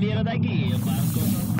beira daqui, o barco.